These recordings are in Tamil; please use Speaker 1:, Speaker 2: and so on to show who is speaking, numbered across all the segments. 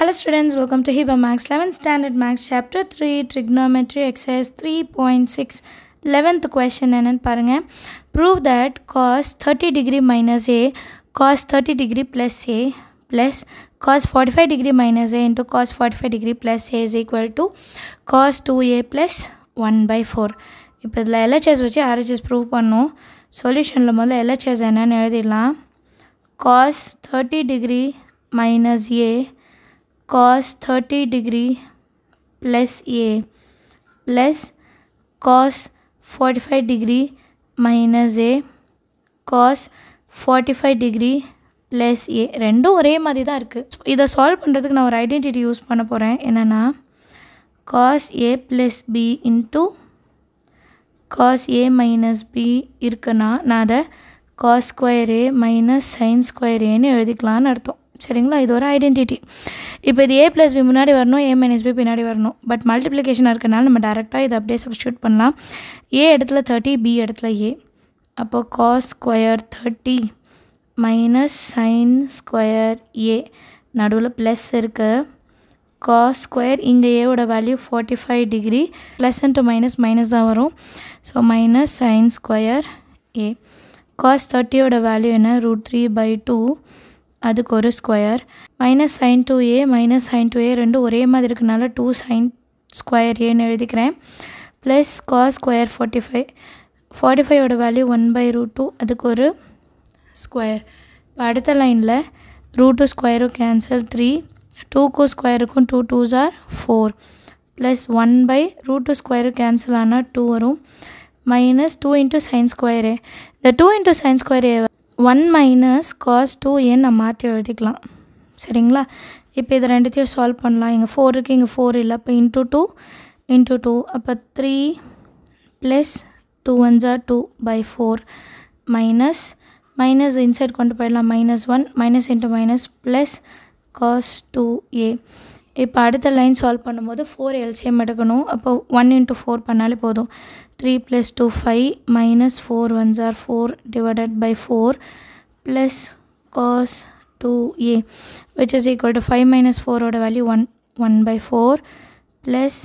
Speaker 1: Hello students, welcome to Hiba Max 11th Standard Max Chapter 3 Trigonometry Exercise 3.6 11th question என்னன்னு பாருங்க prove that cos 30 degree minus a cos 30 degree plus a plus cos 45 degree minus a into cos 45 degree plus a is equal to cos 2a plus 1 by 4 இப்போ இதில் எல்ஹெச்எஸ் வச்சு ஆர்ஹெச்எஸ் ப்ரூவ் பண்ணோம் சொல்யூஷனில் முதல்ல எல்ஹெச்எஸ் என்னன்னு எழுதிடலாம் cos 30 degree minus a cos 30 degree plus a plus cos 45 degree minus a cos 45 degree plus a. ரெண்டும் ஒரே மாதிரி தான் இருக்குது இதை சால்வ் பண்ணுறதுக்கு நான் ஒரு ஐடென்டிட்டி யூஸ் பண்ண போகிறேன் என்னென்னா cos a plus b into cos a minus b இருக்குன்னா நான் அதை cos square A minus sine square ஏன்னு எழுதிக்கலான்னு அர்த்தம். சரிங்களா? இது ஒரு ஐடென்டிட்டி இப்போ இது ஏ ப்ளஸ் பி முன்னாடி வரணும் ஏ மைனஸ் பி பின்னாடி வரணும். பட் மல்டிப்ளிகேஷனாக இருக்கனால நம்ம டேரெக்டாக இதை அப்படியே சப்ஸ்டியூட் பண்ணலாம். ஏ இடத்துல தேர்ட்டி பி இடத்துல ஏ அப்போ cos square thirty minus sine square A நடுவில் ப்ளஸ் இருக்குது காஸ் ஸ்கொயர் இங்கே ஏவோட value forty five degree plus into minus minus தான் வரும். So minus sine square A cos தேர்ட்டியோட value என்ன? ரூட் த்ரீ பை டூ அதுக்கு ஒரு square minus sine two A minus sine two A ரெண்டும் ஒரே மாதிரி இருக்கனால டூ சைன் ஸ்கொயர் ஏன்னு எழுதிக்கிறேன். Plus cos square forty five forty ஃபைவோட value one by root two அதுக்கு ஒரு ஸ்கொயர் இப்போ அடுத்த லைனில் ரூட் டூ ஸ்கொயரும் கேன்சல் த்ரீ டூக்கும் ஸ்கொயருக்கும் two twos are four plus one by root two square cancel ஆனால் டூ வரும். Minus two into sine square இந்த two into sine square one minus cos two ஏன்னு நான் மாற்றி எழுதிக்கலாம். சரிங்களா? இப்போ இது ரெண்டுத்தையும் சால்வ் பண்ணலாம். இங்கே ஃபோர் இருக்குது இங்கே ஃபோர் இல்லை. அப்போ இன்ட்டு டூ இன்ட்டு டூ அப்போ three plus two one jar two by four minus minus inside கொண்டு போயிடலாம். Minus one minus into minus plus cos two A இப்போ அடுத்த லைன் சால்வ் பண்ணும்போது ஃபோர் எல்சிஎம் எடுக்கணும். அப்போ ஒன் இன்ட்டு ஃபோர் பண்ணாலே போதும். Three plus two five minus four one jar four divided by four plus cos two A which is equal to five minus ஃபோரோட value one one by four plus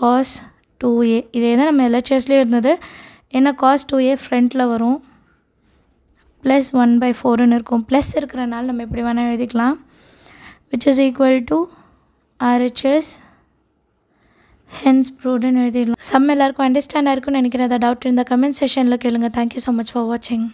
Speaker 1: cos two A இதே தான் நம்ம எல்ஹெச்எஸ்லேயே இருந்தது. ஏன்னா காஸ் டூ ஏ ஃப்ரண்ட்டில் வரும். ப்ளஸ் ஒன் பை ஃபோருன்னு இருக்கும். ப்ளஸ் இருக்கிறனால நம்ம எப்படி வேணால் எழுதிக்கலாம். Which is equal to RHS hence proven எழுதிடலாம். சம் எல்லாருக்கும் அண்டர்ஸ்டாண்டாக இருக்கும்னு நினைக்கிறேன். அதை டவுட் இருந்தால் கமெண்ட் செஷனில் கேளுங்க. தேங்க்யூ ஸோ மச் ஃபார் வாட்சிங்